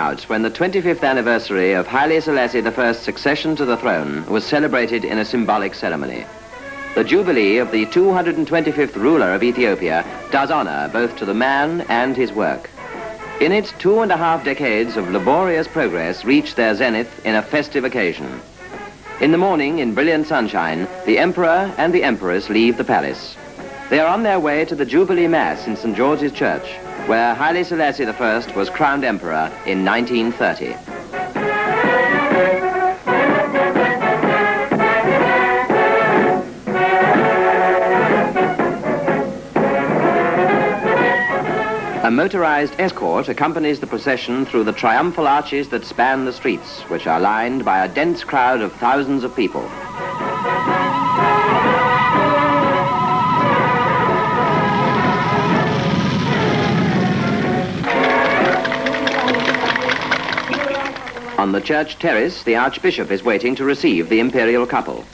when the 25th anniversary of Haile Selassie I's succession to the throne was celebrated in a symbolic ceremony. The Jubilee of the 225th ruler of Ethiopia does honor both to the man and his work. In it, two and a half decades of laborious progress reached their zenith in a festive occasion. In the morning, in brilliant sunshine, the Emperor and the Empress leave the palace. They are on their way to the Jubilee Mass in St. George's Church, where Haile Selassie I was crowned emperor in 1930. A motorized escort accompanies the procession through the triumphal arches that span the streets, which are lined by a dense crowd of thousands of people. On the church terrace, the Archbishop is waiting to receive the imperial couple.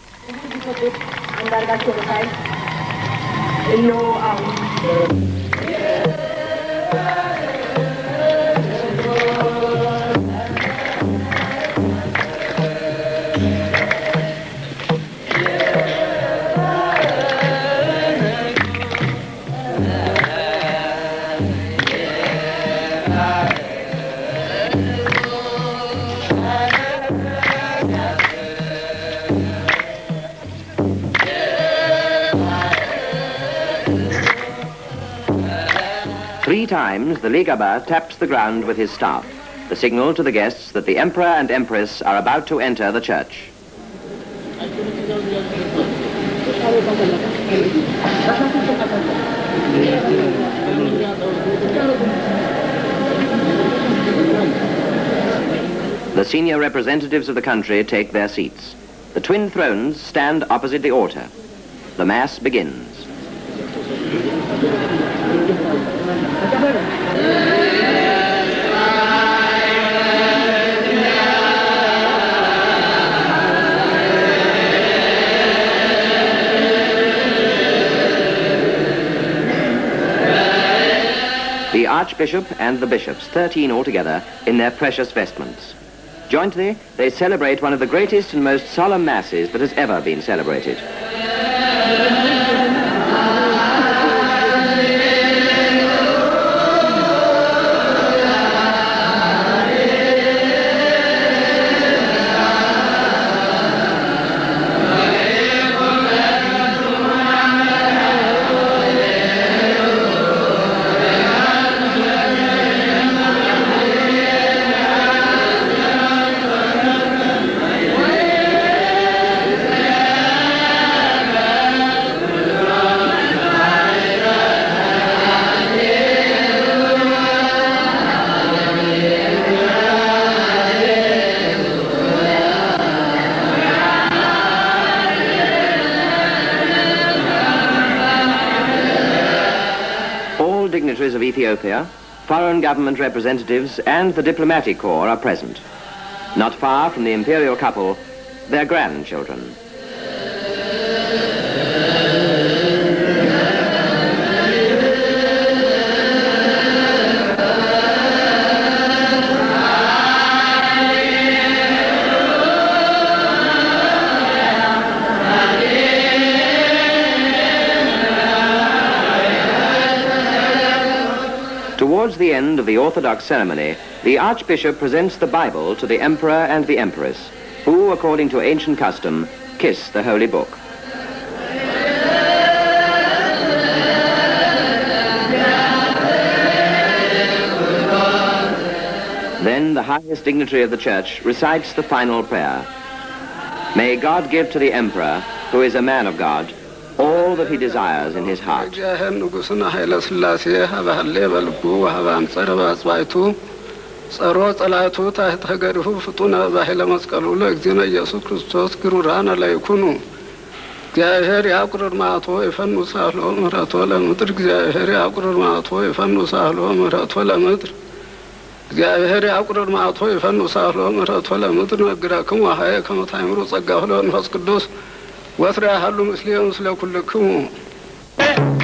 Three times, the Ligaba taps the ground with his staff, the signal to the guests that the Emperor and Empress are about to enter the church. The senior representatives of the country take their seats. The twin thrones stand opposite the altar. The Mass begins. The Archbishop and the bishops, 13 altogether, in their precious vestments. Jointly, they celebrate one of the greatest and most solemn masses that has ever been celebrated. Dignitaries of Ethiopia, foreign government representatives, and the diplomatic corps are present. Not far from the imperial couple, their grandchildren. The end of the Orthodox ceremony, the Archbishop presents the Bible to the Emperor and the Empress, who, according to ancient custom, kiss the Holy Book. Then the highest dignitary of the church recites the final prayer. May God give to the Emperor, who is a man of God, all that he desires in his heart. ጸሮ ጸላቱ ታሕተ ገድሁ ፍጡነ በኃይለ መስቀሉ ለእግዚእነ ኢየሱስ ክርስቶስ ግሩራነ ለይኩኑ። እግዚአብሔር ያቁርር ማቶ የፈኑ ሳህሎ ምሕረቶ ለምድር። እግዚአብሔር ያቁርር ማቶ የፈኑ ሳህሎ ምሕረቶ ለምድር። እግዚአብሔር ያቁርር ማቶ የፈኑ ሳህሎ ምሕረቶ ለምድር። ነግረክሙ ሀየ ከመ ታእምሩ ጸጋሁ ለመንፈስ ቅዱስ وافرى هل مثلي مثل كلكم إيه؟